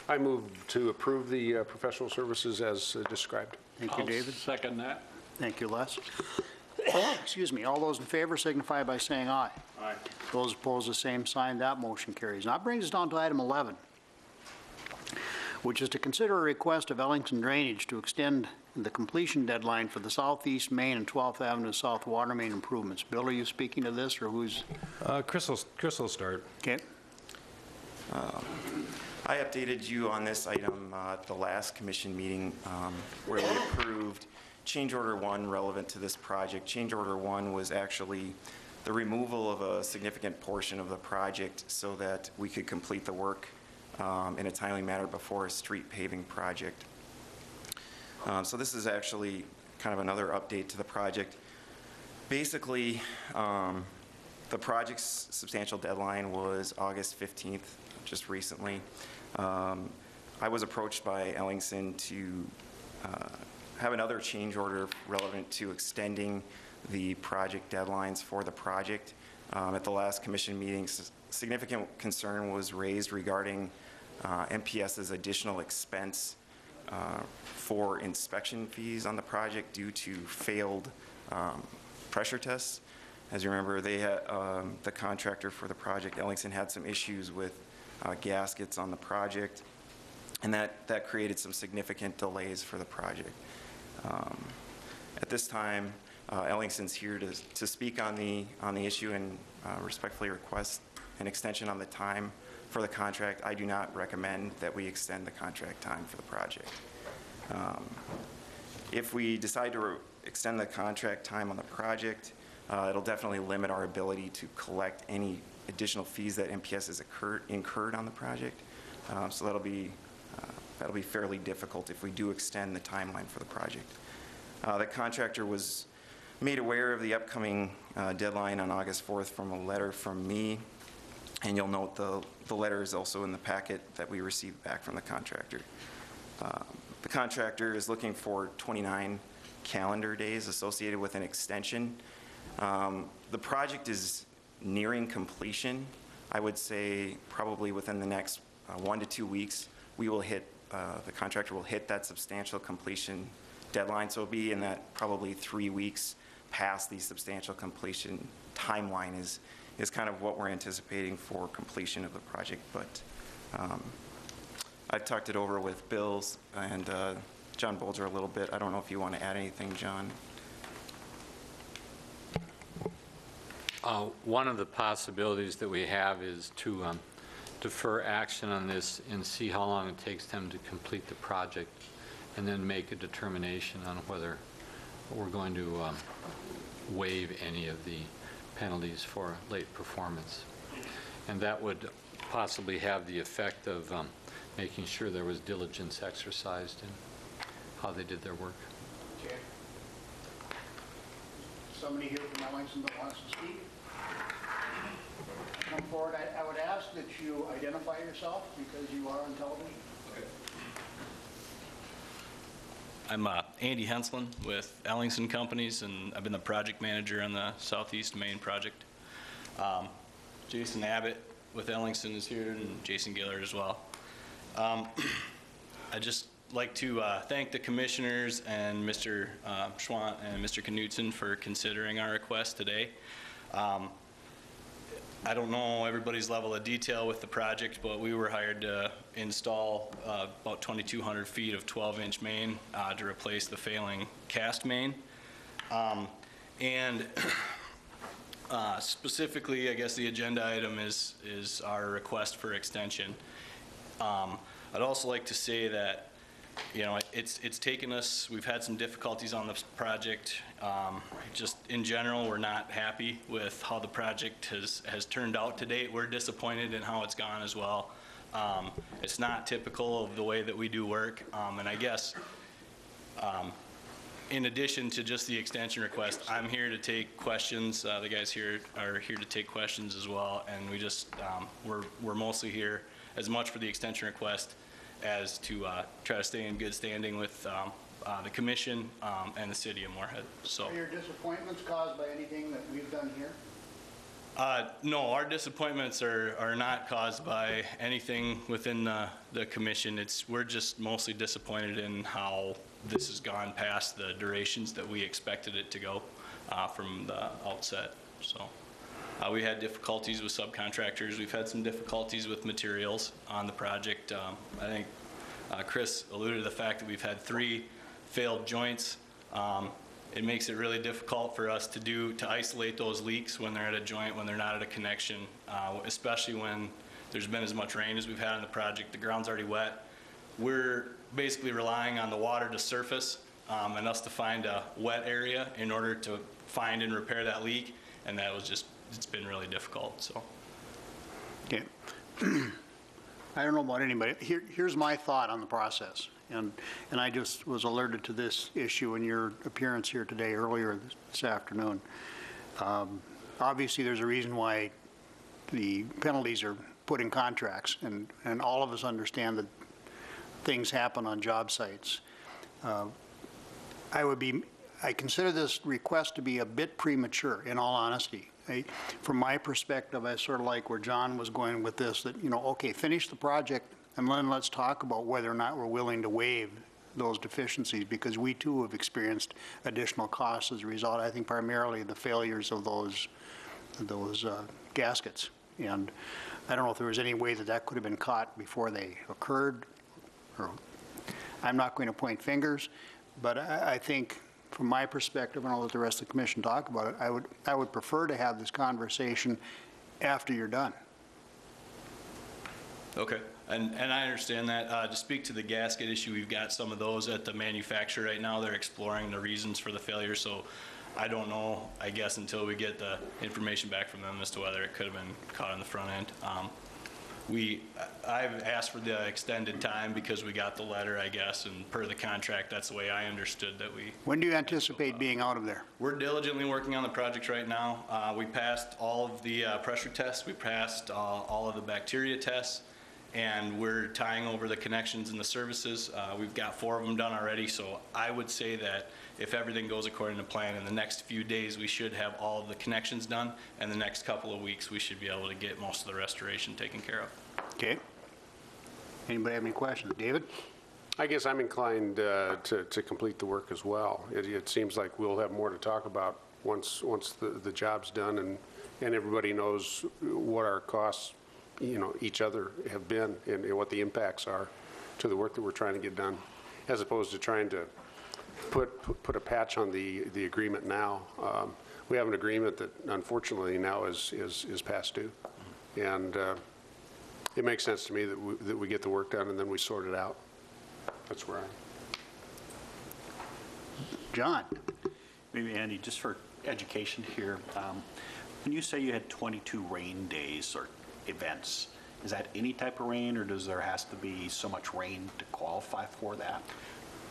I move to approve the uh, professional services as uh, described. Thank you, I'll David. second that. Thank you, Les. Excuse me. All those in favor signify by saying aye. Aye. Those opposed, the same sign. That motion carries. Now, that brings us down to item 11, which is to consider a request of Ellingson Drainage to extend the completion deadline for the Southeast Main and 12th Avenue South Water Main improvements. Bill, are you speaking to this, or who's? Uh, Chris will, Chris will start. Okay. I updated you on this item uh, at the last commission meeting um, where we approved change order one relevant to this project. Change order one was actually the removal of a significant portion of the project so that we could complete the work um, in a timely manner before a street paving project. Um, So this is actually kind of another update to the project. Basically, um, the project's substantial deadline was August 15th, just recently. Um, I was approached by Ellingson to uh, have another change order relevant to extending the project deadlines for the project. Um, At the last commission meeting, significant concern was raised regarding uh, MPS's additional expense uh, for inspection fees on the project due to failed um, pressure tests. As you remember, they had, um, the contractor for the project, Ellingson, had some issues with uh, gaskets on the project, and that, that created some significant delays for the project. Um, At this time, uh, Ellingson's here to, to speak on the, on the issue and uh, respectfully request an extension on the time for the contract, I do not recommend that we extend the contract time for the project. Um, If we decide to extend the contract time on the project, uh, it'll definitely limit our ability to collect any additional fees that MPS has occurred- incurred on the project. Uh, So that'll be, uh, that'll be fairly difficult if we do extend the timeline for the project. Uh, The contractor was made aware of the upcoming uh, deadline on August 4th from a letter from me, and you'll note the, the letter is also in the packet that we received back from the contractor. Um, The contractor is looking for 29 calendar days associated with an extension. Um, The project is nearing completion. I would say probably within the next uh, one to two weeks, we will hit, uh, the contractor will hit that substantial completion deadline. So it'll be in that probably three weeks past the substantial completion timeline is, is kind of what we're anticipating for completion of the project. But um, I've talked it over with Bills and uh, John Bolger a little bit. I don't know if you want to add anything, John? Uh, One of the possibilities that we have is to um, defer action on this and see how long it takes them to complete the project, and then make a determination on whether we're going to um, waive any of the penalties for late performance. And that would possibly have the effect of um, making sure there was diligence exercised in how they did their work. Okay. Somebody here from Ellingson that wants to speak? Come forward. I I would ask that you identify yourself because you are on television. I'm uh, Andy Henslin with Ellingson Companies, and I've been the project manager on the Southeast Main project. Um, Jason Abbott with Ellingson is here, and Jason Giller as well. Um, I'd just like to uh, thank the commissioners and Mr. uh, Schwandt and Mr. Knutson for considering our request today. Um, I don't know everybody's level of detail with the project, but we were hired to install uh, about 2,200 feet of 12-inch main uh, to replace the failing cast main. Um, And uh, specifically, I guess the agenda item is, is our request for extension. Um, I'd also like to say that, you know, it's, it's taken us, we've had some difficulties on this project. Um, Just in general, we're not happy with how the project has, has turned out to date. We're disappointed in how it's gone as well. Um, It's not typical of the way that we do work, Um, and I guess, um, in addition to just the extension request, I'm here to take questions. Uh, The guys here are here to take questions as well, and we just, um, we're we're mostly here as much for the extension request as to uh, try to stay in good standing with um, uh, the commission um, and the city of Moorhead, so. Are your disappointments caused by anything that we've done here? Uh, No, our disappointments are, are not caused by anything within the, the commission. It's, we're just mostly disappointed in how this has gone past the durations that we expected it to go uh, from the outset, so. uh, We had difficulties with subcontractors. We've had some difficulties with materials on the project. Um, I think uh, Chris alluded to the fact that we've had three failed joints. Um, It makes it really difficult for us to do, to isolate those leaks when they're at a joint, when they're not at a connection, uh, especially when there's been as much rain as we've had on the project. The ground's already wet. We're basically relying on the water to surface um, and us to find a wet area in order to find and repair that leak, and that was just, it's been really difficult, so. Okay. I don't know about anybody. Here, here's my thought on the process. And, and I just was alerted to this issue in your appearance here today, earlier this afternoon. Um, Obviously, there's a reason why the penalties are put in contracts, and, and all of us understand that things happen on job sites. Uh, I would be, I consider this request to be a bit premature, in all honesty. I- From my perspective, I sort of like where John was going with this, that, you know, okay, finish the project, and then let's talk about whether or not we're willing to waive those deficiencies, because we too have experienced additional costs as a result, I think primarily the failures of those, those uh, gaskets. And I don't know if there was any way that that could have been caught before they occurred, or, I'm not going to point fingers, but I, I think, from my perspective, and I'll let the rest of the commission talk about it, I would, I would prefer to have this conversation after you're done. Okay, and, and I understand that. Uh, To speak to the gasket issue, we've got some of those at the manufacturer right now. They're exploring the reasons for the failure, so I don't know, I guess, until we get the information back from them as to whether it could have been caught on the front end. Um, We, I've asked for the extended time because we got the letter, I guess, and per the contract, that's the way I understood that we, When do you anticipate being out of there? we're diligently working on the project right now. Uh, We passed all of the uh, pressure tests, we passed uh, all of the bacteria tests, and we're tying over the connections and the services. Uh, We've got four of them done already, so I would say that if everything goes according to plan, in the next few days, we should have all of the connections done, and the next couple of weeks, we should be able to get most of the restoration taken care of. Okay. Anybody have any questions? David? I guess I'm inclined uh, to, to complete the work as well. It, it seems like we'll have more to talk about once, once the, the job's done and, and everybody knows what our costs, you know, each other have been and and what the impacts are to the work that we're trying to get done, as opposed to trying to put, put- put a patch on the, the agreement now. Um, We have an agreement that unfortunately now is, is, is past due. And uh, it makes sense to me that we, that we get the work done and then we sort it out. That's where I'm. John? Maybe Andy, just for education here, um, when you say you had 22 rain days or events, is that any type of rain, or does there has to be so much rain to qualify for that?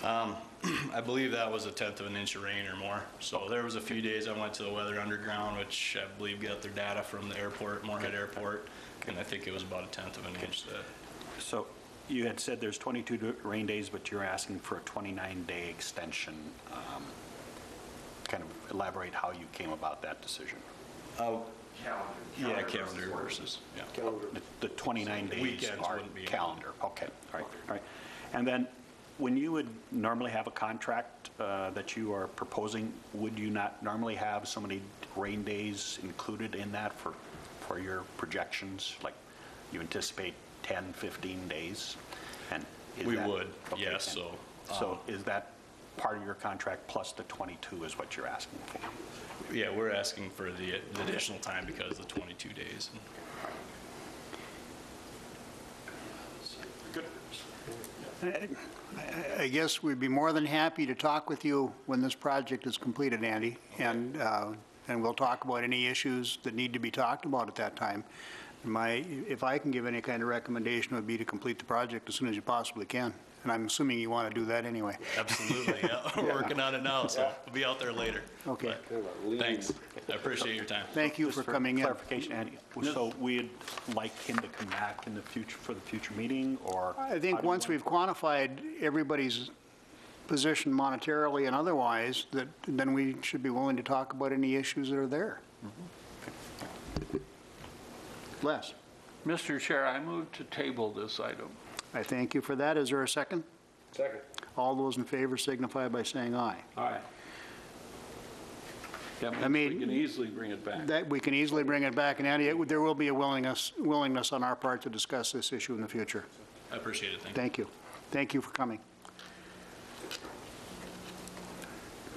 Um, I believe that was a tenth of an inch of rain or more. So there was a few days I went to the Weather Underground, which I believe got their data from the airport, Moorhead Airport, and I think it was about a tenth of an inch that, So you had said there's 22 rain days, but you're asking for a 29-day extension. Um, Kind of elaborate how you came about that decision. Oh, yeah, calendar versus, yeah. The- The 29 days Weekends are wouldn't be- calendar, okay, all right, all right. And then, when you would normally have a contract uh, that you are proposing, would you not normally have so many rain days included in that for, for your projections? Like, you anticipate 10, 15 days? And is We that- would, okay, yes, so, So is that part of your contract plus the 22 is what you're asking for? Yeah, we're asking for the the additional time because of the 22 days. I- I guess we'd be more than happy to talk with you when this project is completed, Andy, and, uh, and we'll talk about any issues that need to be talked about at that time. My, if I can give any kind of recommendation, it would be to complete the project as soon as you possibly can, and I'm assuming you want to do that anyway. Absolutely, yeah, we're working on it now, so we'll be out there later. Okay. But Thanks, I appreciate your time. Thank you Just for coming in. Clarification, Andy, so we'd like him to come back in the future, for the future meeting, or? I think once we've quantified everybody's position monetarily and otherwise, that then we should be willing to talk about any issues that are there. Les? Mr. Chair, I move to table this item. I thank you for that. Is there a second? Second. All those in favor signify by saying aye. Aye. That I mean, we can easily bring it back. That, we can easily bring it back, and Andy, there will be a willingness, willingness on our part to discuss this issue in the future. I appreciate it, thank you. Thank you. Thank you for coming.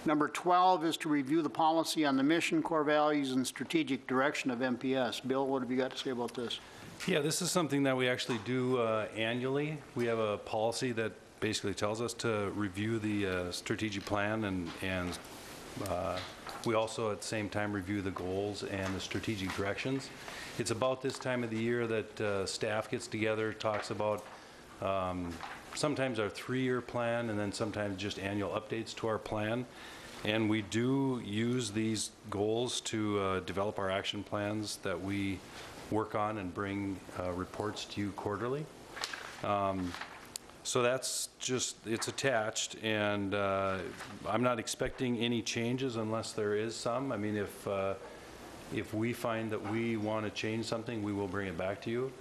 Number 12 is to review the policy on the mission, core values, and strategic direction of MPS. Bill, what have you got to say about this? Yeah, this is something that we actually do uh, annually. We have a policy that basically tells us to review the uh, strategic plan, and, and uh, we also, at the same time, review the goals and the strategic directions. It's about this time of the year that uh, staff gets together, talks about um, sometimes our three-year plan, and then sometimes just annual updates to our plan. And we do use these goals to uh, develop our action plans that we work on and bring uh, reports to you quarterly. Um, So that's just, it's attached, and uh, I'm not expecting any changes unless there is some. I mean, if, uh, if we find that we want to change something, we will bring it back to you.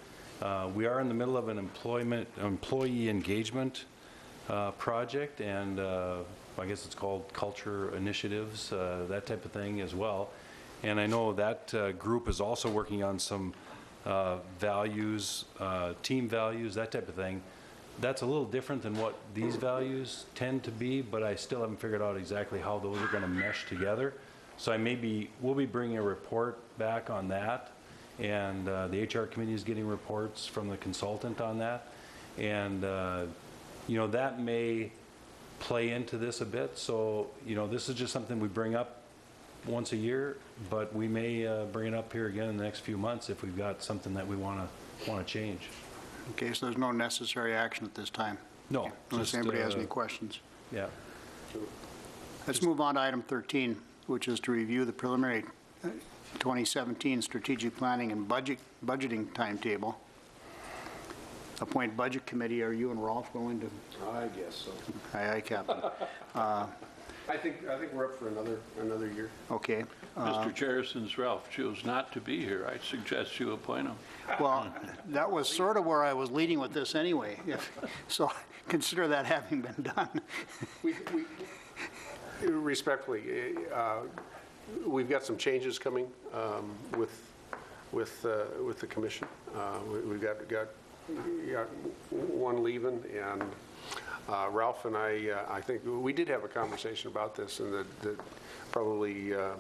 Uh, We are in the middle of an employment, employee engagement uh, project, and uh, I guess it's called culture initiatives, that type of thing as well. And I know that uh, group is also working on some uh, values, uh, team values, that type of thing. That's a little different than what these values tend to be, but I still haven't figured out exactly how those are going to mesh together. So I may be, we'll be bringing a report back on that, and uh, the HR committee is getting reports from the consultant on that. And, uh, you know, that may play into this a bit, so, you know, this is just something we bring up once a year, but we may uh, bring it up here again in the next few months if we've got something that we want to, want to change. Okay, so there's no necessary action at this time, No. unless just, anybody has uh, any questions. Yeah. Let's move on to item 13, which is to review the preliminary uh, 2017 strategic planning and budget, budgeting timetable. Appoint budget committee, are you and Rolf going to? I guess so. Aye, aye, Captain. I think, I think we're up for another, another year. Okay. uh, Mr. Chair, since Ralph chose not to be here, I suggest you appoint him. Well, that was sort of where I was leading with this anyway, if- so consider that having been done. We, we, respectfully, uh, we've got some changes coming um, with, with, uh, with the commission. Uh, we- We've got, got, got one leaving, and uh, Ralph and I, uh, I think, we did have a conversation about this, and that, that probably uh,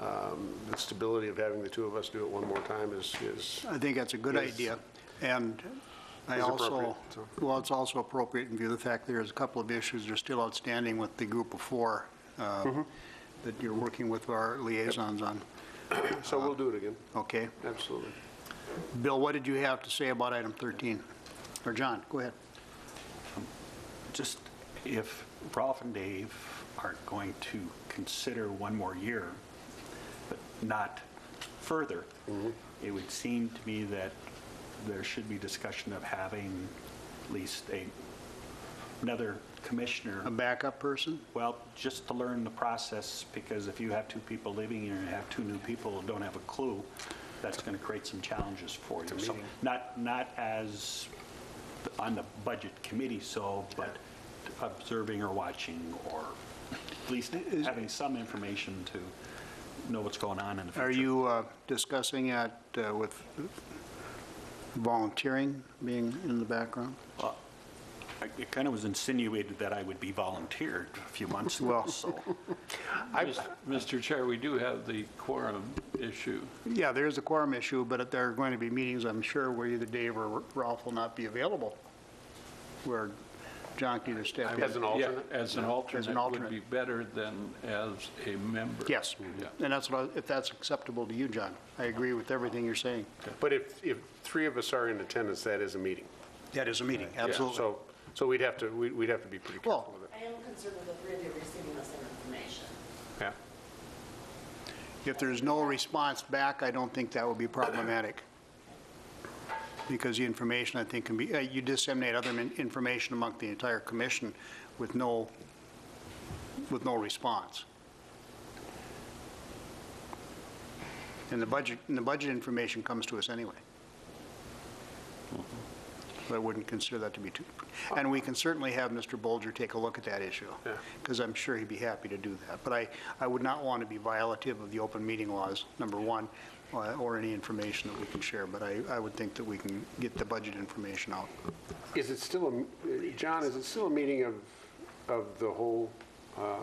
um, the stability of having the two of us do it one more time is, is, I think that's a good Yes. idea. And I also, appropriate, so. well, it's also appropriate in view of the fact there's a couple of issues that are still outstanding with the group of four uh, Mm-hmm. that you're working with our liaisons on. so we'll do it again, Okay. absolutely. Bill, what did you have to say about item 13? Or John, go ahead. Just if Ralph and Dave are going to consider one more year, but not further, mm-hmm. it would seem to me that there should be discussion of having at least a, another commissioner. A backup person? Well, just to learn the process, because if you have two people leaving and you have two new people who don't have a clue, that's going to create some challenges for you. So Not, not as on the budget committee, so, but observing or watching, or at least having some information to know what's going on in the future. Are you uh, discussing it uh, with volunteering being in the background? Well, I- It kind of was insinuated that I would be volunteered a few months ago, Well- so. Mis- Mr. Chair, we do have the quorum issue. Yeah, there's a quorum issue, but there are going to be meetings, I'm sure, where either Dave or Ralph will not be available, where John can either step in. As an Yeah, alternate? as an alternate would alternate. be better than as a member. Yes, Yeah. and that's what, I- if that's acceptable to you, John. I agree with everything you're saying. But if, if three of us are in attendance, that is a meeting. That is a meeting, Yeah, absolutely. So, so we'd have to, we- we'd have to be pretty Well- careful with it. I am concerned with the three of you receiving the same information. Yeah. If there's no response back, I don't think that would be problematic. Because the information, I think, can be, uh, you disseminate other min- information among the entire commission with no, with no response. And the budget, and the budget information comes to us anyway. So I wouldn't consider that to be too, and we can certainly have Mr. Bolger take a look at that issue. Yeah. Because I'm sure he'd be happy to do that. But I, I would not want to be violative of the open meeting laws, number one, or or any information that we can share. But I, I would think that we can get the budget information out. Is it still, a John, is it still a meeting of, of the whole uh,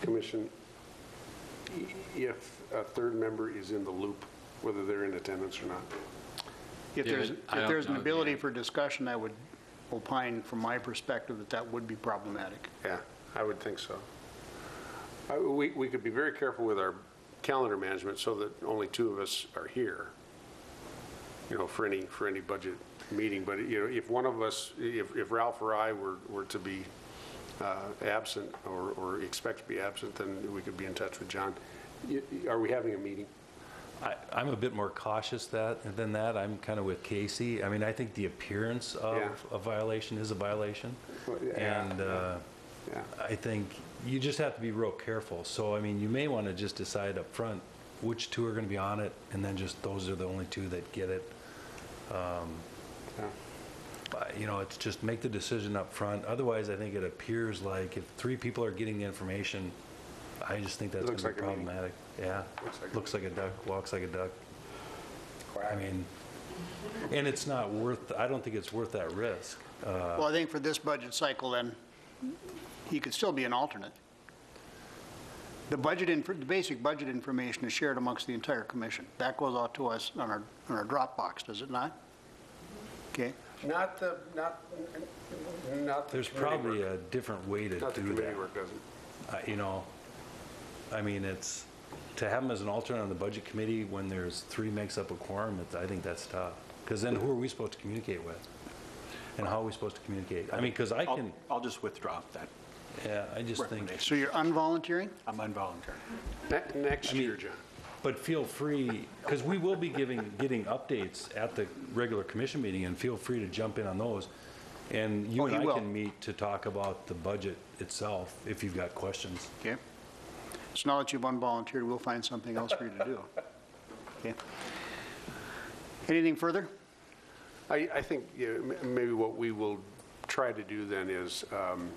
commission if a third member is in the loop, whether they're in attendance or not? If there's, David, I if don't there's an know the ability answer. for discussion, I would opine from my perspective that that would be problematic. Yeah, I would think so. I- We, we could be very careful with our calendar management so that only two of us are here, you know, for any, for any budget meeting. But, you know, if one of us, if if Ralph or I were, were to be uh, absent or, or expect to be absent, then we could be in touch with John. Y- Are we having a meeting? I- I'm a bit more cautious that, than that. I'm kind of with Casey. I mean, I think the appearance of Yeah. a violation is a violation. Well, yeah, And uh, Yeah. I think you just have to be real careful. So, I mean, you may want to just decide up front which two are going to be on it, and then just those are the only two that get it. Yeah. But, You know, it's just make the decision up front. Otherwise, I think it appears like if three people are getting the information, I just think that's going Looks to be like a meeting. problematic. Yeah. Looks like a Looks like a duck, walks like a duck. I mean, and it's not worth, I don't think it's worth that risk. Uh, Well, I think for this budget cycle, then, he could still be an alternate. The budget, inf- the basic budget information is shared amongst the entire commission. That goes out to us on our, on our Dropbox, does it not? Okay, Not the, not, not the There's committee probably work. a different way to Not the do committee that. work, doesn't. Uh, You know, I mean, it's, to have them as an alternate on the budget committee when there's three makes up a quorum, it's, I think that's tough. Because then who are we supposed to communicate with? And how are we supposed to communicate? I mean, because I I'll- can, I'll just withdraw that yeah, I just think, recommendation. so you're unvolunteering? I'm involuntary. Ne- Next year, John. but feel free, because we will be giving, getting updates at the regular commission meeting, and feel free to jump in on those. And you Oh, and he I will. can meet to talk about the budget itself, if you've got questions. Okay. So now that you've unvolunteered, we'll find something else for you to do. Okay. Anything further? I, I think you know, m- maybe what we will try to do then is um,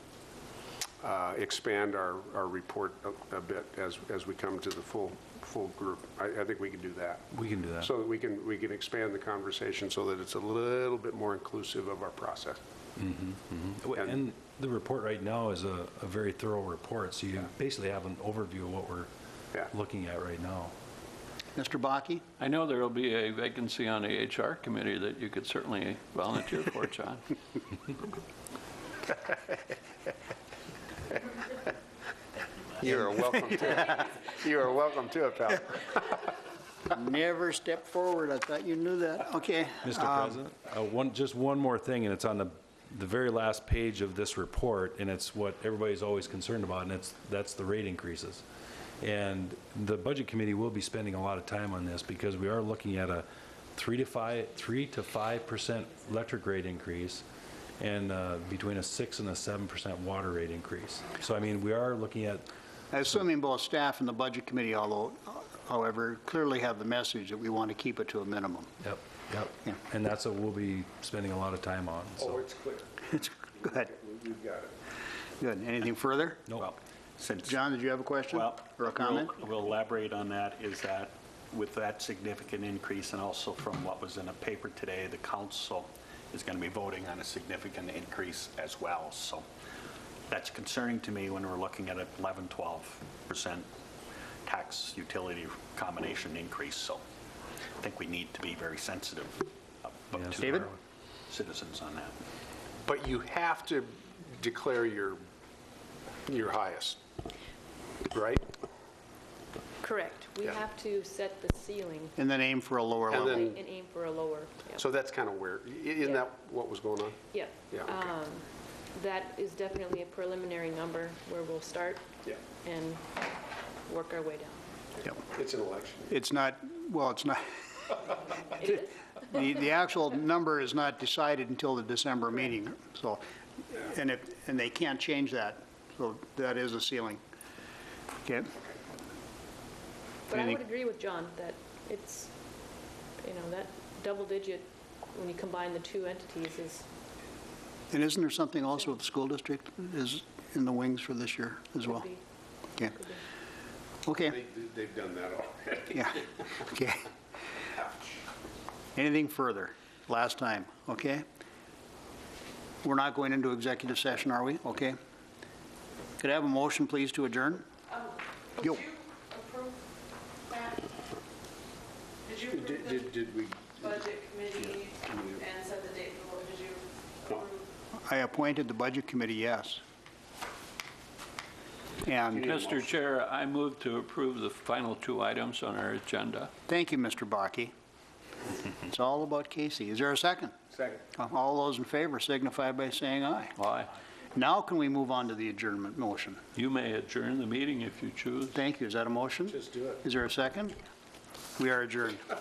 uh, expand our, our report a- a bit as, as we come to the full, full group. I, I think we can do that. We can do that. So that we can, we can expand the conversation so that it's a little bit more inclusive of our process. W- And- And the report right now is a, a very thorough report, so you basically have an overview of what we're Yeah. looking at right now. Mr. Bakke? I know there will be a vacancy on the HR committee that you could certainly volunteer for, John. You are welcome to, you are welcome to it, pal. Never step forward, I thought you knew that. Okay. Mr. um, President, uh, one, just one more thing, and it's on the, the very last page of this report, and it's what everybody's always concerned about, and it's, that's the rate increases. And the Budget Committee will be spending a lot of time on this, because we are looking at a three to five, three to five percent electric rate increase, and uh, between a six and a seven percent water rate increase. So, I mean, we are looking at Assuming both staff and the Budget Committee, although, however, clearly have the message that we want to keep it to a minimum. Yep, yep. Yeah. And that's what we'll be spending a lot of time on, Oh, so. it's clear. It's Good, We've got it. good. Anything further? Well, since John, did you have a question Well, or a comment? We'll we'll elaborate on that, is that with that significant increase, and also from what was in a paper today, the council is going to be voting on a significant increase as well. So that's concerning to me when we're looking at an 11, 12% tax utility combination increase. So I think we need to be very sensitive uh, Yes. to David? our citizens on that. But you have to declare your, your highest, right? Correct. We Yeah. have to set the ceiling And then aim for a lower And level. then- and aim for a lower. yeah. So that's kind of where, i- isn't that what was going on? Yeah. Yeah, okay. Um, That is definitely a preliminary number where we'll start Yeah. and work our way down. Yep. It's an election. It's not, well, it's not, It is. the, the actual number is not decided until the December meeting, so, and if, and they can't change that, so that is a ceiling. Okay? But I Anything- would agree with John that it's, you know, that double digit, when you combine the two entities is, And isn't there something also with the school district is in the wings for this year as well? could be, Okay, could be. okay, They- They've done that already. yeah, okay. Anything further? Last time, okay? We're not going into executive session, are we? Okay. Could I have a motion, please, to adjourn? Um, Yo. Did you approve that? Did you approve Did, the did we, budget committee and set the date for, did you approve? I appointed the Budget Committee, yes. And, Mr. Chair, I move to approve the final two items on our agenda. thank you, Mr. Bakke. It's all about Casey. Is there a second? second. Uh, all those in favor signify by saying aye. Aye. Now can we move on to the adjournment motion? You may adjourn the meeting if you choose. Thank you. Is that a motion? Just do it. Is there a second? We are adjourned.